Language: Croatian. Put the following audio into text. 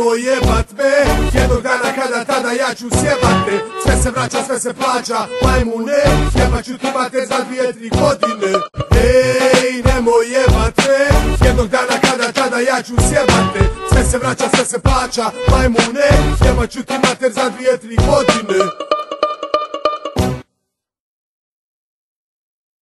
nemoj jebat me. Jednog dana kada tada ja ću sjebat te Sve se vraća, sve se plaća, majmune. Jebat ću ti bate za dvije, tri godine. Ej, nemoj jebat me. Jednog dana kada tada ja ću sjebat te Sve se vraća, sve se plaća, majmune. Jebat ću ti mater za dvije, tri godine.